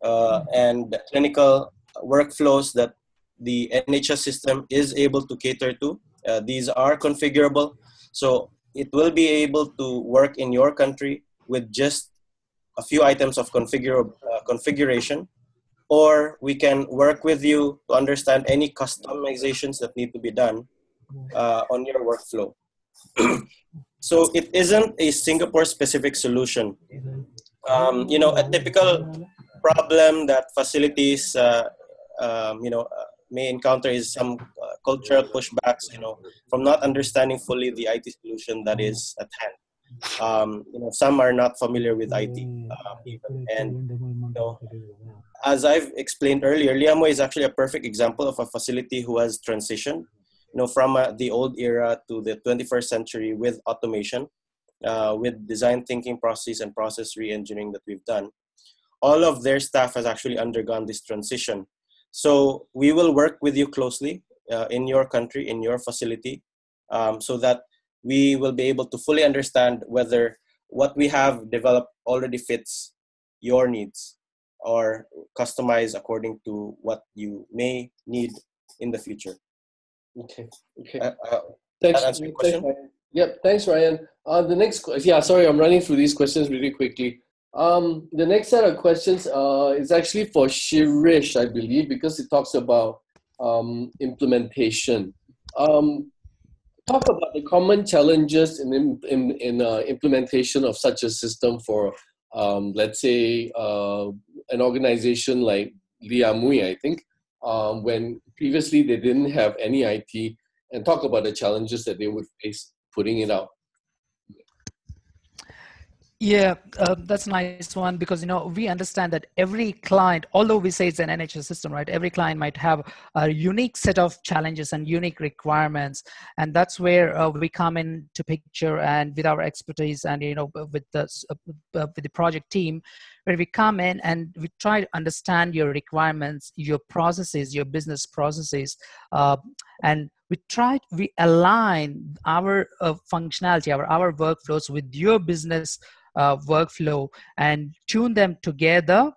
uh, and clinical workflows that the NHS system is able to cater to. Uh, these are configurable, so it will be able to work in your country with just a few items of configure, uh, configuration, or we can work with you to understand any customizations that need to be done uh, on your workflow. so it isn't a Singapore-specific solution. Um, you know, a typical problem that facilities, uh, um, you know, uh, may encounter is some uh, cultural pushbacks, you know, from not understanding fully the IT solution that is at hand. Um, you know, some are not familiar with IT, um, even. and you know, as I've explained earlier, Liamo is actually a perfect example of a facility who has transitioned, you know, from uh, the old era to the 21st century with automation, uh, with design thinking process and process re-engineering that we've done. All of their staff has actually undergone this transition. So we will work with you closely uh, in your country, in your facility, um, so that we will be able to fully understand whether what we have developed already fits your needs or customize according to what you may need in the future. Okay. Okay. Uh, uh, Thanks. thanks, question? Yep. Thanks, Ryan. Uh, the next, yeah, sorry, I'm running through these questions really quickly. Um, the next set of questions uh, is actually for Shirish, I believe, because it talks about um, implementation. Um, talk about the common challenges in in, in, in uh, implementation of such a system for, um, let's say, uh, an organization like Liamui, I think, um, when previously they didn't have any IT, and talk about the challenges that they would face putting it out. Yeah, uh, that's a nice one because you know we understand that every client, although we say it's an NHS system, right? Every client might have a unique set of challenges and unique requirements, and that's where uh, we come in to picture and with our expertise and you know with the uh, with the project team, where we come in and we try to understand your requirements, your processes, your business processes, uh, and we try we align our uh, functionality, our our workflows with your business uh, workflow and tune them together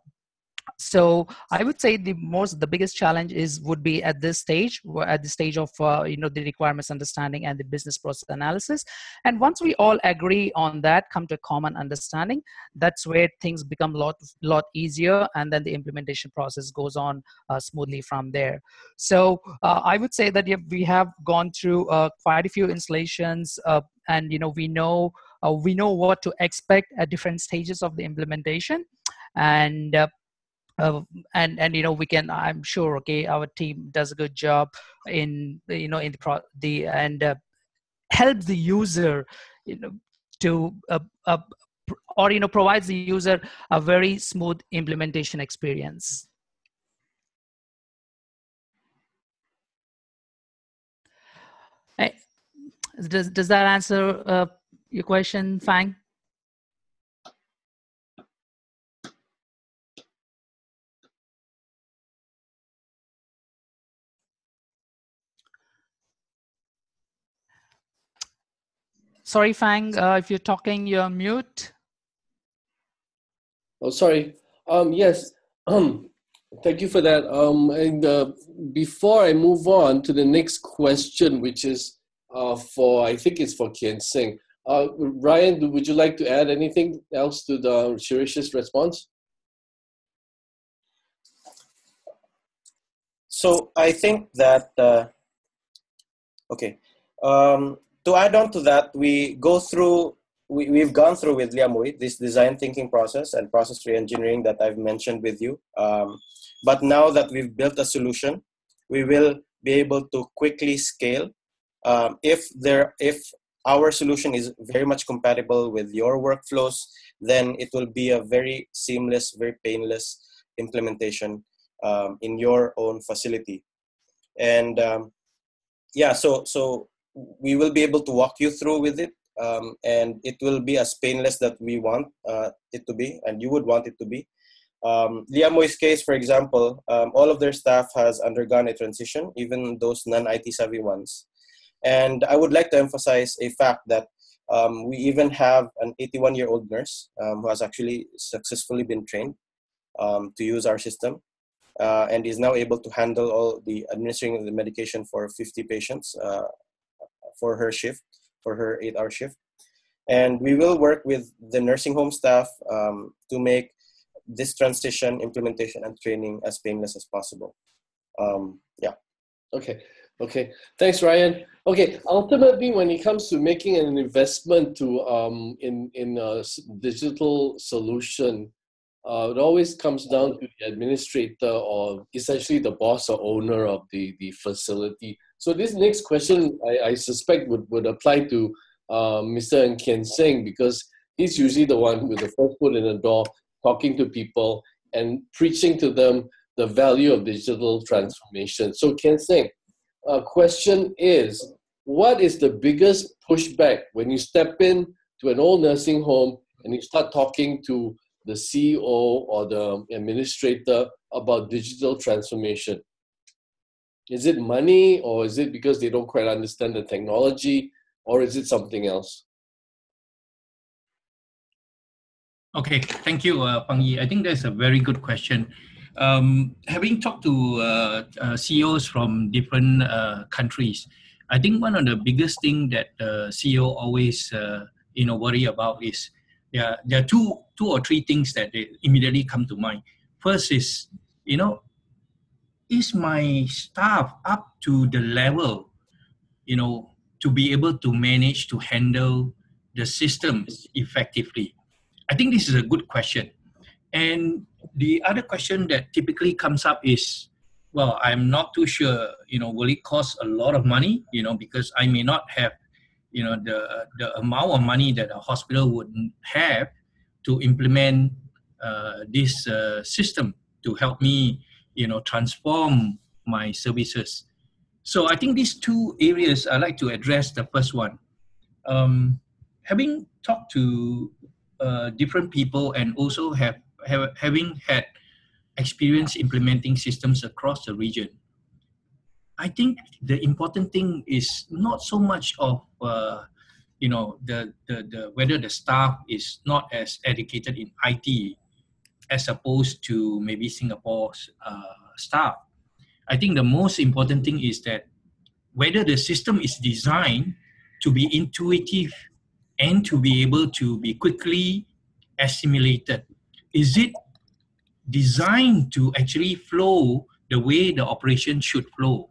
so i would say the most the biggest challenge is would be at this stage at the stage of uh, you know the requirements understanding and the business process analysis. And once we all agree on that come to a common understanding that's where things become a lot lot easier and then the implementation process goes on uh, smoothly from there. So uh, i would say that yeah, we have gone through uh, quite a few installations uh, and you know we know uh, we know what to expect at different stages of the implementation. And uh, uh, and and you know we can i'm sure okay our team does a good job in you know in the pro the and uh, help the user you know to uh, uh, or you know provides the user a very smooth implementation experience. Does does that answer uh, your question fang Sorry, Fang, uh, if you're talking, you're mute. Oh, sorry. Um, yes. Um, thank you for that. Um, and uh, before I move on to the next question, which is uh, for, I think it's for Kian Sing. Uh, Ryan, would you like to add anything else to the Shirish's response? So I think that, uh, okay. Um, to add on to that, we go through, we, we've gone through with Liamoy this design thinking process and process re-engineering that I've mentioned with you. Um, but now that we've built a solution, we will be able to quickly scale. Um, if there, if our solution is very much compatible with your workflows, then it will be a very seamless, very painless implementation um, in your own facility. And um, yeah, so so we will be able to walk you through with it um, and it will be as painless that we want uh, it to be and you would want it to be um, Liamoy's case, for example, um, all of their staff has undergone a transition, even those non-IT savvy ones. And I would like to emphasize a fact that um, we even have an 81-year-old nurse um, who has actually successfully been trained um, to use our system uh, and is now able to handle all the administering of the medication for 50 patients uh, for her shift, for her eight hour shift. And we will work with the nursing home staff um, to make this transition, implementation, and training as painless as possible. Um, yeah. Okay. Okay. Thanks, Ryan. Okay. Ultimately, when it comes to making an investment to um, in in a digital solution, uh, it always comes down to the administrator or essentially the boss or owner of the the facility so this next question, I, I suspect, would, would apply to uh, Mr. Ken Sing because he's usually the one with the first foot in the door, talking to people and preaching to them the value of digital transformation. So Ken Sing, a question is, what is the biggest pushback when you step in to an old nursing home and you start talking to the CEO or the administrator about digital transformation? Is it money or is it because they don't quite understand the technology or is it something else? Okay, thank you, uh, Fang Yi. I think that's a very good question. Um, having talked to uh, uh, CEOs from different uh, countries, I think one of the biggest thing that the CEO always uh, you know worry about is there, there are two two or three things that immediately come to mind. First is you know is my staff up to the level, you know, to be able to manage to handle the systems effectively? I think this is a good question. And the other question that typically comes up is, well, I'm not too sure, you know, will it cost a lot of money, you know, because I may not have, you know, the, the amount of money that a hospital would have to implement uh, this uh, system to help me you know transform my services. So i think these two areas i like to address the first one. Um, having talked to uh, different people and also have, have having had experience implementing systems across the region i think the important thing is not so much of uh, you know the, the, the whether the staff is not as educated in it as opposed to maybe Singapore's uh, staff. I think the most important thing is that whether the system is designed to be intuitive and to be able to be quickly assimilated. Is it designed to actually flow the way the operation should flow?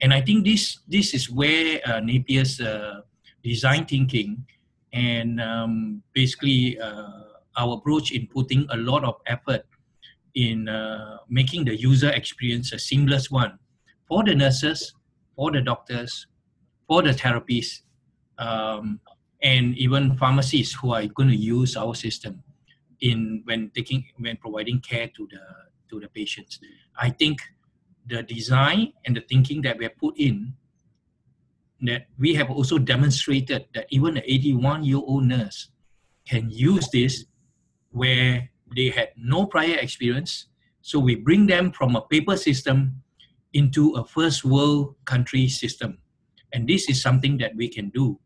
And I think this this is where uh, Napier's uh, design thinking and um, basically uh, our approach in putting a lot of effort in uh, making the user experience a seamless one for the nurses, for the doctors, for the therapists, um, and even pharmacists who are going to use our system in when taking when providing care to the to the patients. I think the design and the thinking that we have put in that we have also demonstrated that even an 81 year old nurse can use this where they had no prior experience. So we bring them from a paper system into a first world country system. And this is something that we can do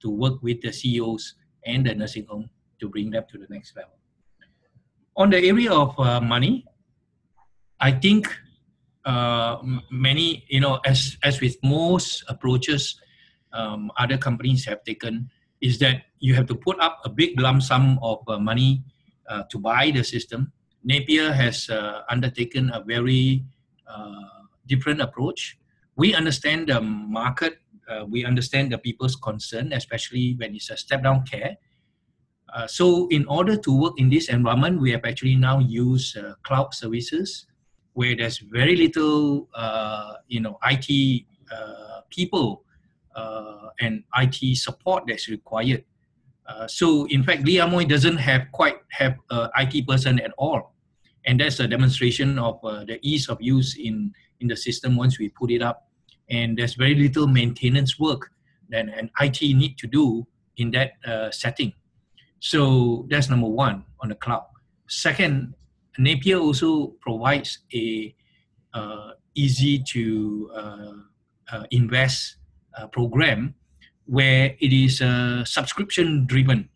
to work with the CEOs and the nursing home to bring them to the next level. On the area of uh, money, I think uh, many, you know, as, as with most approaches um, other companies have taken, is that you have to put up a big lump sum of uh, money to buy the system. Napier has uh, undertaken a very uh, different approach. We understand the market, uh, we understand the people's concern, especially when it's a step down care. Uh, so, in order to work in this environment, we have actually now used uh, cloud services where there's very little, uh, you know, IT uh, people uh, and IT support that's required. So, in fact, Lee Amoy doesn't have quite have an IT person at all, and that's a demonstration of the ease of use in in the system once we put it up. And there's very little maintenance work that an IT need to do in that uh, setting. So that's number one on the cloud. Second, Napier also provides a uh, easy to uh, uh invest uh, program where it is uh, subscription driven.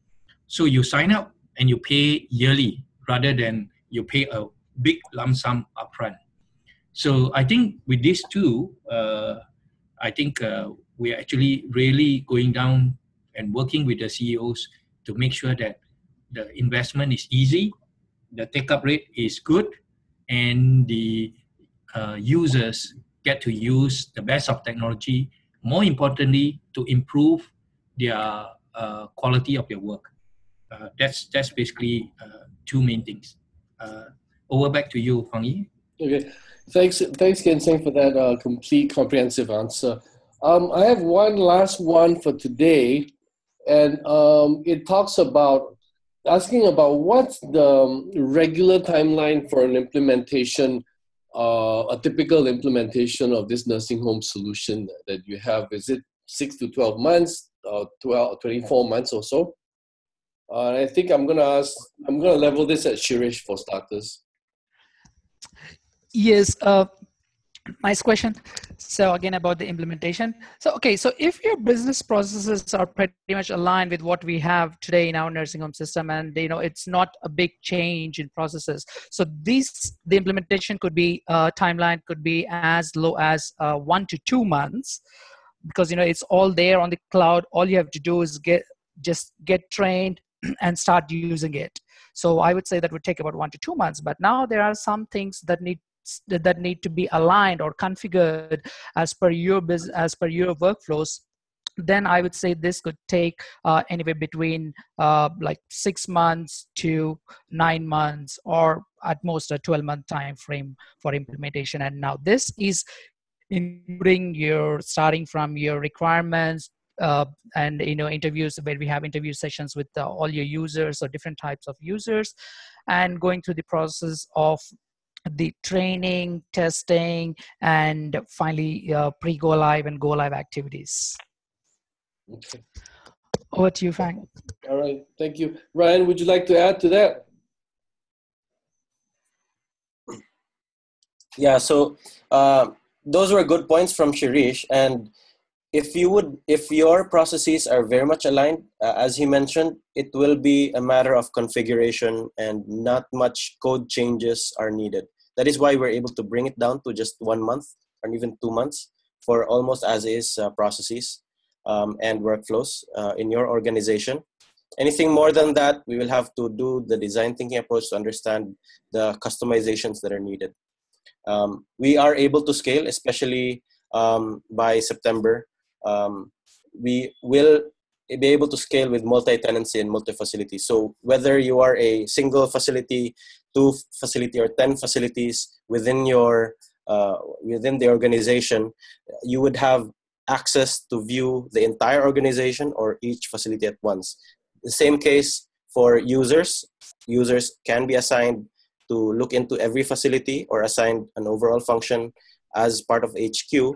So you sign up and you pay yearly rather than you pay a big lump sum upfront. So I think with these two, uh, I think uh, we're actually really going down and working with the CEOs to make sure that the investment is easy, the take up rate is good, and the uh, users get to use the best of technology. More importantly, to improve their uh, quality of their work. Uh, that's that's basically uh, two main things. over back to you, Fang Yi. Okay. Thanks, thanks, Ken Seng, for that uh, complete, comprehensive answer. Um, I have one last one for today, and um, it talks about asking about what's the um, regular timeline for an implementation, uh, a typical implementation of this nursing home solution that you have. Is it six to 12 months, uh, 12, 24 months or so? Uh, I think I'm gonna ask, I'm gonna level this at Shirish for starters. Yes, uh, nice question. So again, about the implementation. So okay, so if your business processes are pretty much aligned with what we have today in our nursing home system, and you know it's not a big change in processes, so these the implementation could be uh, timeline could be as low as uh, one to two months, because you know it's all there on the cloud. All you have to do is get just get trained and start using it. So I would say that would take about one to two months. But now there are some things that need that need to be aligned or configured as per your business as per your workflows then i would say this could take uh, anywhere between uh, like six months to nine months or at most a 12 month time frame for implementation. And now this is including your starting from your requirements uh, and you know interviews where we have interview sessions with uh, all your users or different types of users and going through the process of the training, testing, and finally uh, pre-go live and go live activities. Okay. Over to you, Fang. All right, thank you. Ryan, would you like to add to that? Yeah, so uh, those were good points from Shirish. And if you would, if your processes are very much aligned, uh, as he mentioned, it will be a matter of configuration and not much code changes are needed. That is why we're able to bring it down to just one month or even two months for almost as is uh, processes um, and workflows uh, in your organization. Anything more than that, we will have to do the design thinking approach to understand the customizations that are needed. Um, we are able to scale, especially um, by September. Um, we will be able to scale with multi-tenancy and multi-facility. So whether you are a single facility, two facility, or ten facilities within your uh, within the organization, you would have access to view the entire organization or each facility at once. The same case for users. Users can be assigned to look into every facility or assigned an overall function as part of HQ.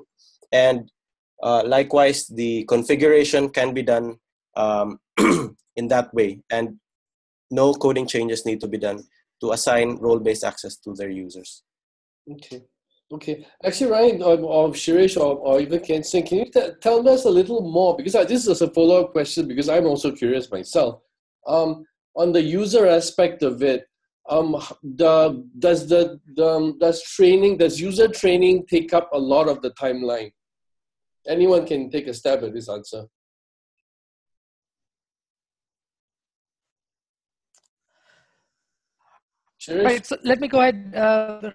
And uh, likewise, the configuration can be done um, in that way, and no coding changes need to be done to assign role-based access to their users. Okay. Okay. Actually, Ryan or, or Shirish or, or even Ken Seng, can you t- tell us a little more? Because I, this is a follow up question because I'm also curious myself. Um, on the user aspect of it, um, the, does the, the um, does training does user training take up a lot of the timeline? Anyone can take a stab at this answer. Shirish? Right. So let me go ahead. Uh,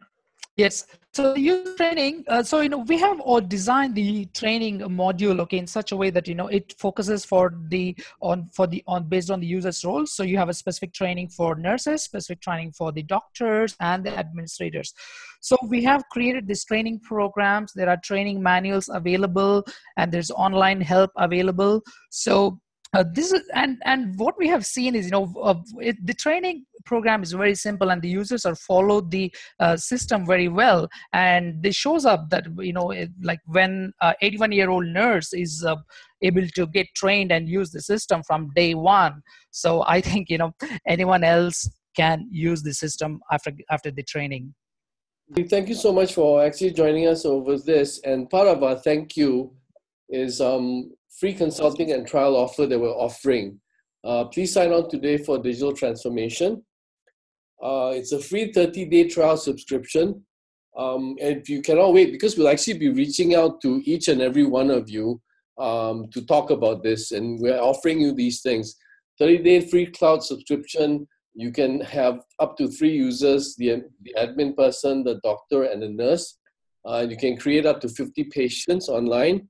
Yes. So user training. Uh, so you know we have all designed the training module okay in such a way that you know it focuses for the on for the on based on the user's roles. So you have a specific training for nurses, specific training for the doctors and the administrators. So we have created these training programs. There are training manuals available, and there's online help available. So uh, this is and and what we have seen is you know uh, it, the training program is very simple and the users are followed the uh, system very well. And this shows up that you know it, like when 81 year old nurse is uh, able to get trained and use the system from day one. So i think you know anyone else can use the system after after the training. Thank you so much for actually joining us over this. And part of our thank you is um, free consulting and trial offer that we're offering. Uh, please sign on today for digital transformation. Uh, it's a free 30 day trial subscription. Um, and if you cannot wait, because we'll actually be reaching out to each and every one of you um, to talk about this, and we're offering you these things 30 day free cloud subscription. You can have up to three users the, the admin person, the doctor, and the nurse. Uh, you can create up to 50 patients online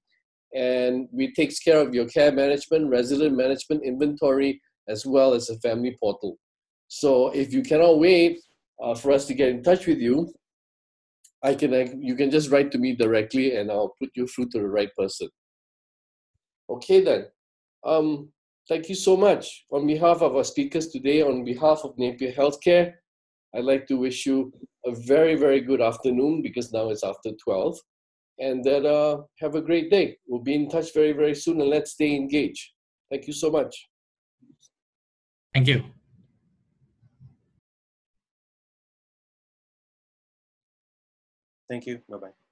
and we takes care of your care management, resident management, inventory, as well as a family portal. So if you cannot wait uh, for us to get in touch with you, I can I, you can just write to me directly, and I'll put you through to the right person. Okay then. Um, thank you so much. On behalf of our speakers today, on behalf of Napier Healthcare, I'd like to wish you a very, very good afternoon because now it's after 12 and that uh, have a great day. We'll be in touch very, very soon and let's stay engaged. Thank you so much. Thank you. Thank you. Bye bye.